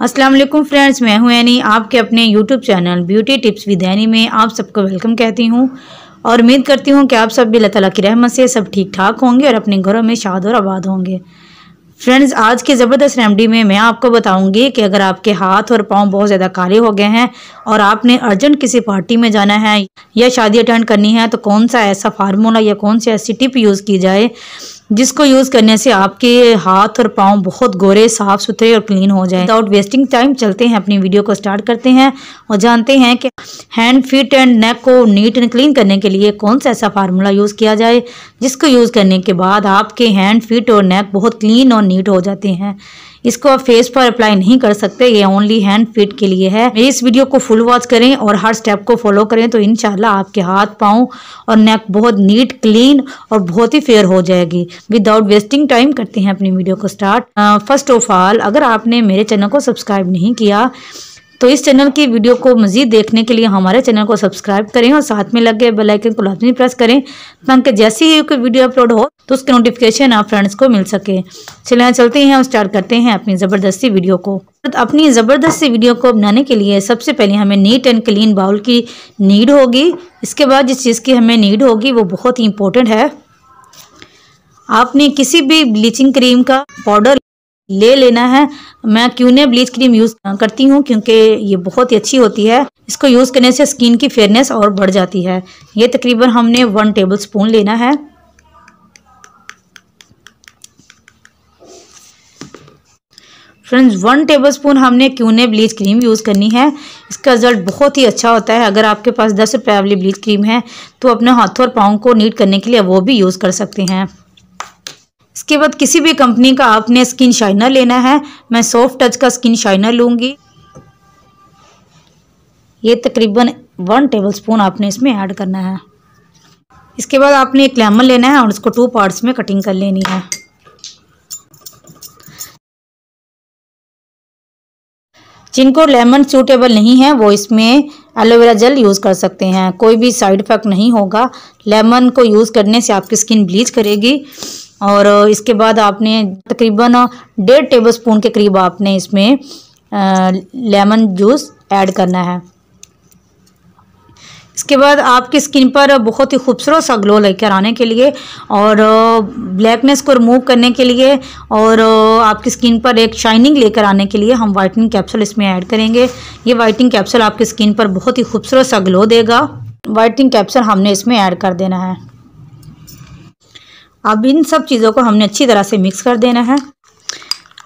वालेकुम फ्रेंड्स, मैं हूँ एनी आपके अपने YouTube channel beauty tips with Annie में आप सबको वेलकम कहती हूँ और उम्मीद करती हूँ कि आप सब भी अल्लाह ताला की रहमत से सब ठीक ठाक होंगे और अपने घरों में शाद और आबाद होंगे। फ्रेंड्स, आज की ज़बरदस्त रेमडी में मैं आपको बताऊँगी कि अगर आपके हाथ और पाँव बहुत ज़्यादा काले हो गए हैं और आपने अर्जेंट किसी पार्टी में जाना है या शादी अटेंड करनी है तो कौन सा ऐसा फार्मूला या कौन सी ऐसी टिप यूज़ की जाए जिसको यूज़ करने से आपके हाथ और पाँव बहुत गोरे साफ़ सुथरे और क्लीन हो जाए। विदाउट वेस्टिंग टाइम चलते हैं, अपनी वीडियो को स्टार्ट करते हैं और जानते हैं कि हैंड फिट एंड नेक को नीट एंड क्लीन करने के लिए कौन सा ऐसा फार्मूला यूज़ किया जाए, जिसको यूज़ करने के बाद आपके हैंड फिट और नेक बहुत क्लीन और नीट हो जाते हैं। इसको आप फेस पर अप्लाई नहीं कर सकते, ये ओनली हैंड फिट के लिए है। इस वीडियो को फुल वॉच करें और हर स्टेप को फॉलो करें तो इनशाला आपके हाथ पाओ और नेक बहुत नीट क्लीन और बहुत ही फेयर हो जाएगी। विदाउट वेस्टिंग टाइम करते हैं अपनी वीडियो को स्टार्ट फ़र्स्ट ऑफ़ ऑल अगर आपने मेरे चैनल को सब्सक्राइब नहीं किया तो इस चैनल की वीडियो को मजीद देखने के लिए हमारे चैनल को सब्सक्राइब करें और साथ में लगे बेल आइकन को लाजमी प्रेस करें ताकि जैसे ही कोई वीडियो अपलोड हो तो उसके नोटिफिकेशन आप फ्रेंड्स को मिल सके। चलिए चलते हैं और स्टार्ट करते हैं अपनी ज़बरदस्ती वीडियो को। अपनी ज़बरदस्ती वीडियो को बनाने के लिए सबसे पहले हमें नीट एंड क्लीन बाउल की नीड होगी। इसके बाद जिस चीज़ की हमें नीड होगी वो बहुत ही इंपॉर्टेंट है। आपने किसी भी ब्लीचिंग क्रीम का पाउडर ले लेना है। मैं क्यूने ब्लीच क्रीम यूज़ करती हूँ, क्योंकि ये बहुत ही अच्छी होती है। इसको यूज़ करने से स्किन की फेयरनेस और बढ़ जाती है। ये तकरीबन हमने वन टेबल स्पून लेना है। फ्रेंड्स वन टेबल स्पून हमने क्यूने ब्लीच क्रीम यूज़ करनी है। इसका रिज़ल्ट बहुत ही अच्छा होता है। अगर आपके पास दस रुपये वाली ब्लीच क्रीम है तो अपने हाथों और पाँव को नीट करने के लिए वो भी यूज़ कर सकते हैं। इसके बाद किसी भी कंपनी का आपने स्किन शाइनर लेना है। मैं सॉफ्ट टच का स्किन शाइनर लूँगी। ये तकरीबन वन टेबल स्पून आपने इसमें ऐड करना है। इसके बाद आपने एक लेमन लेना है और उसको टू पार्ट्स में कटिंग कर लेनी है। जिनको लेमन सूटेबल नहीं है, वो इसमें एलोवेरा जेल यूज़ कर सकते हैं। कोई भी साइड इफ़ेक्ट नहीं होगा। लेमन को यूज़ करने से आपकी स्किन ब्लीच करेगी। और इसके बाद आपने तकरीबन डेढ़ टेबल स्पून के करीब आपने इसमें लेमन जूस ऐड करना है। इसके बाद आपकी स्किन पर बहुत ही खूबसूरत सा ग्लो लेकर आने के लिए और ब्लैकनेस को रिमूव करने के लिए और आपकी स्किन पर एक शाइनिंग लेकर आने के लिए हम वाइटनिंग कैप्सूल इसमें ऐड करेंगे। ये वाइटनिंग कैप्सूल आपकी स्किन पर बहुत ही खूबसूरत सा ग्लो देगा। वाइटनिंग कैप्सूल हमने इसमें ऐड कर देना है। अब इन सब चीज़ों को हमने अच्छी तरह से मिक्स कर देना है।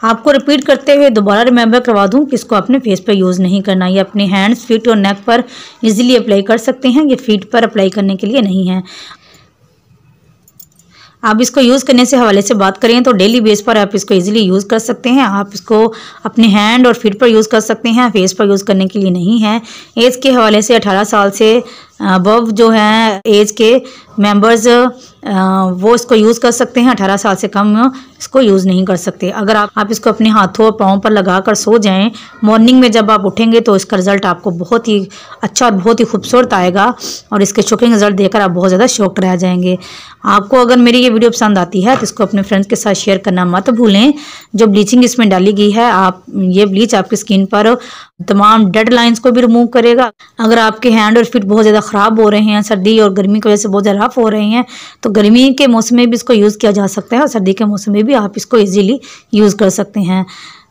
आपको रिपीट करते हुए दोबारा रिमेंबर करवा दूँ कि इसको अपने फेस पर यूज़ नहीं करना। ये अपने हैंड्स फीट और नेक पर इजीली अप्लाई कर सकते हैं। ये फीट पर अप्लाई करने के लिए नहीं है। आप इसको यूज़ करने से हवाले से बात करें तो डेली बेस पर आप इसको इजीली यूज़ कर सकते हैं। आप इसको अपने हैंड और फीट पर यूज़ कर सकते हैं। फेस पर यूज़ करने के लिए नहीं है। एज के हवाले से 18 साल से अबव जो हैं एज के मेंबर्स वो इसको यूज़ कर सकते हैं, अठारह साल से कम इसको यूज़ नहीं कर सकते। अगर आप आप इसको अपने हाथों और पाँव पर लगा कर सो जाएँ मॉर्निंग में जब आप उठेंगे तो इसका रिज़ल्ट आपको बहुत ही अच्छा और बहुत ही खूबसूरत आएगा और इसके शॉकिंग रिज़ल्ट देखकर आप बहुत ज़्यादा शौक रह जाएँगे। आपको अगर मेरी ये वीडियो पसंद आती है तो इसको अपने फ्रेंड्स के साथ शेयर करना मत भूलें। जो ब्लीचिंग इसमें डाली गई है, आप, ये ब्लीच आपकी स्किन पर तमाम डेड लाइन्स को भी रिमूव करेगा। अगर आपके हैंड और फिट बहुत ज़्यादा ख़राब हो रहे हैं, सर्दी और गर्मी की वजह से बहुत ज़्यादा रफ हो रहे हैं तो गर्मी के मौसम में भी इसको यूज़ किया जा सकता है और सर्दी के मौसम में भी आप इसको ईजीली यूज़ कर सकते हैं।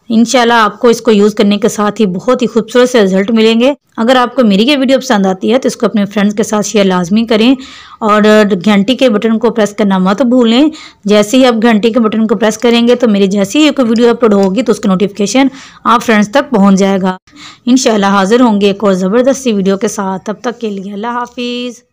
इनशाला आपको इसको यूज़ करने के साथ ही बहुत ही खूबसूरत से रिज़ल्ट मिलेंगे। अगर आपको मेरी ये वीडियो पसंद आती है तो इसको अपने फ्रेंड्स के साथ शेयर लाजमी करें और घंटी के बटन को प्रेस करना मत भूलें। जैसे ही आप घंटी के बटन को प्रेस करेंगे तो मेरी जैसे ही कोई वीडियो अपलोड होगी तो उसका नोटिफिकेशन आप फ्रेंड्स तक पहुँच जाएगा। इन हाजिर होंगे एक और ज़बरदस्ती वीडियो के साथ। तब तक के लिए अल्लाह हाफिज़।